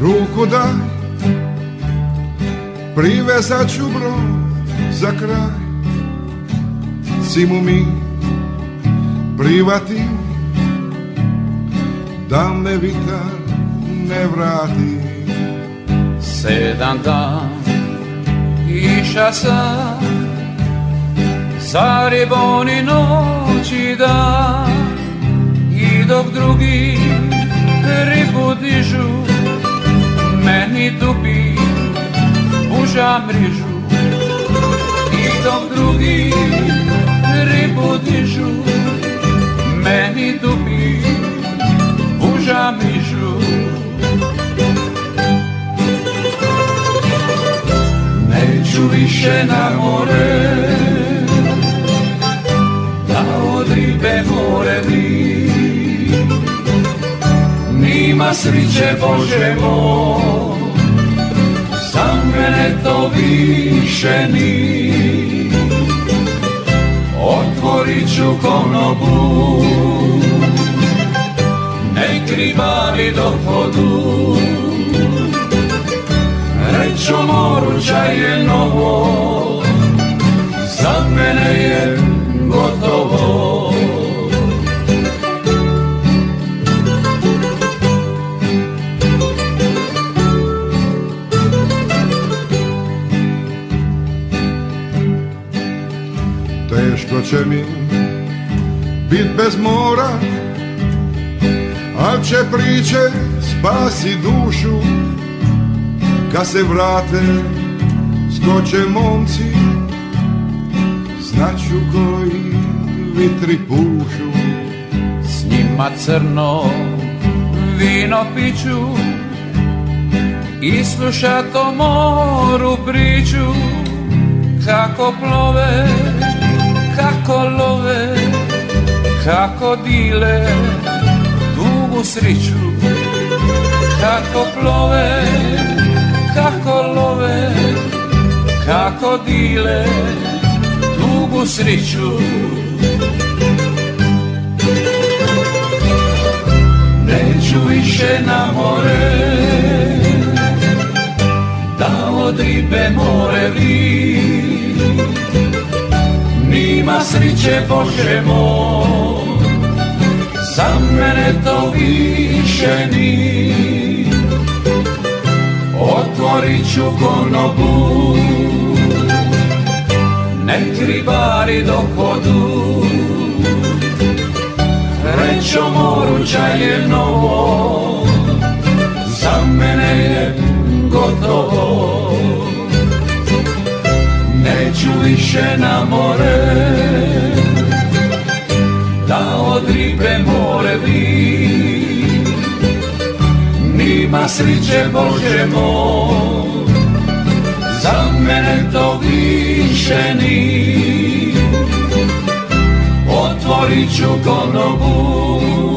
Ruku daj, privezat ću brod za kraj. Cimu mi privati, da me vitar ne vrati. Sedam dan iša sam, za riboni noći dan, i dok drugi ribu dižu, meni dubi uža mrižu. I dok drugi ribu dižu, meni dubi uža mrižu. Neću više na more, Sriće Bože moj, za mene to više ni. Otvorit ću konobu, nek ribari dohodu. Reću čaj je novo, za mene je ночами. Під безмора, а вже приче спасі душу, касе врате скоче момці, значу кої вітри пушу, з німа церно вино пічу і слушато мору причу, како плове Kako dile dugu sriću Kako plove, kako love Kako dile dugu sriću. Neću više na more Da od ribe more vi. Nima sriće Bože moj Za mene to više ni Otvorit ću konobu. Nek ribari dohodu Rećo moru je novo, za mene je gotovo. Neću više na more, da od ribe more vi. Nima sriće Bože moj, za mene to više ni. Otvorit ću konobu